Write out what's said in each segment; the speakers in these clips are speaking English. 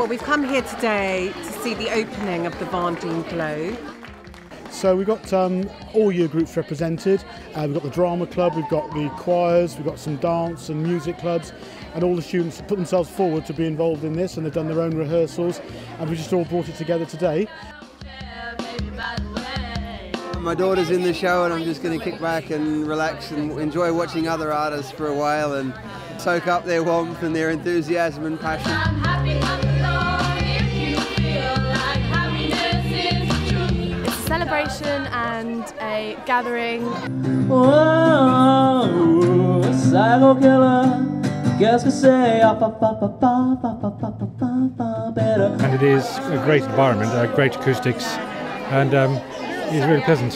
Well, we've come here today to see the opening of the Varndean Globe. So we've got um, all year groups represented. Uh, we've got the drama club, we've got the choirs, we've got some dance and music clubs, and all the students put themselves forward to be involved in this, and they've done their own rehearsals, and we just all brought it together today. My daughter's in the show, and I'm just going to kick back and relax and enjoy watching other artists for a while and soak up their warmth and their enthusiasm and passion. And a gathering. Whoa, psycho killer. Guess we say better. And it is a great environment, uh, great acoustics, and um, it's really pleasant.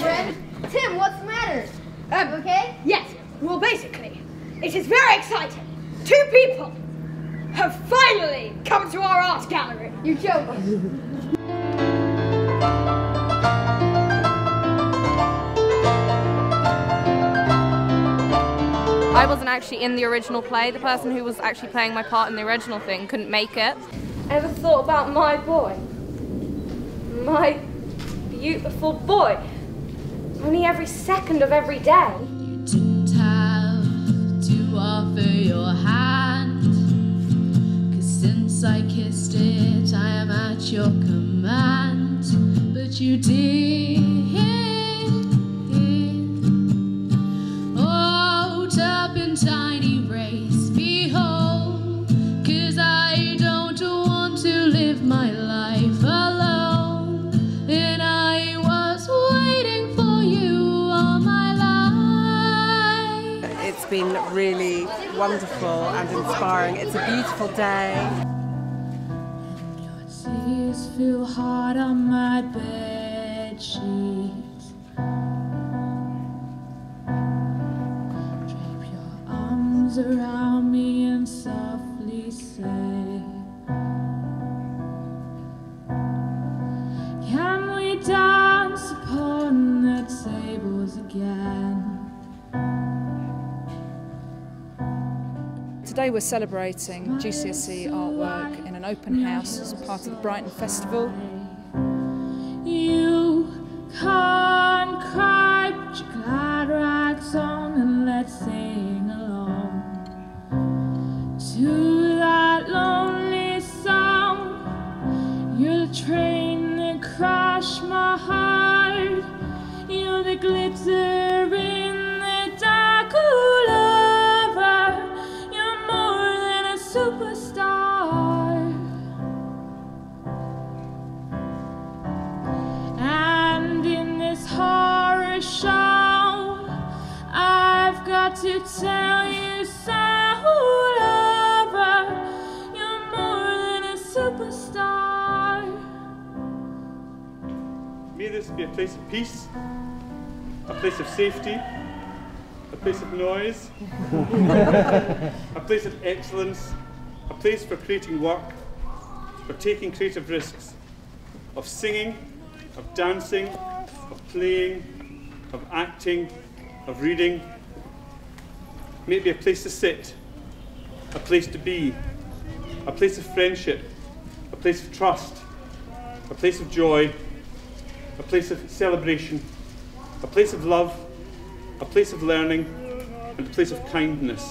Tim, what's the matter? Um, okay? Yes. Well, basically, it is very exciting. Two people have finally come to our art gallery. You're joking. Actually in the original play. The person who was actually playing my part in the original thing couldn't make it. Ever thought about my boy? My beautiful boy. Only every second of every day. You didn't have to offer your hand. Cause since I kissed it, I am at your command. But you did. Been really wonderful and inspiring. It's a beautiful day. Tears feel hard on my bed sheets. Drape your arms around me Today we're celebrating GCSE artwork in an open house as part of the Brighton Festival. To tell you so, lover, you're more than a superstar. May this be a place of peace, a place of safety, a place of noise, a place of excellence, a place for creating work, for taking creative risks, of singing, of dancing, of playing, of acting, of reading. May it be a place to sit, a place to be, a place of friendship, a place of trust, a place of joy, a place of celebration, a place of love, a place of learning, and a place of kindness.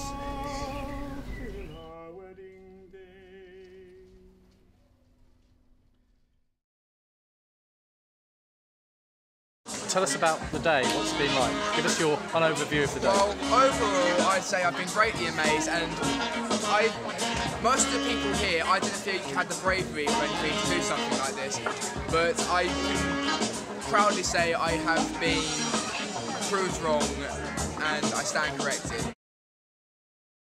Tell us about the day, what's it been like? Give us your an overview of the day. Well, overall, I'd say I've been greatly amazed, and I, most of the people here, I didn't think you had the bravery or anything to do something like this, but I can proudly say I have been proved wrong, and I stand corrected.